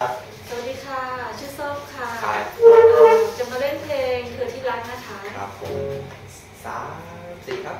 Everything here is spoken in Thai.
สวัสดีค่ะ ชื่อส้มค่ะ จะมาเล่นเพลงเธอที่รักนะคะ ครับผมสามสี่ครับ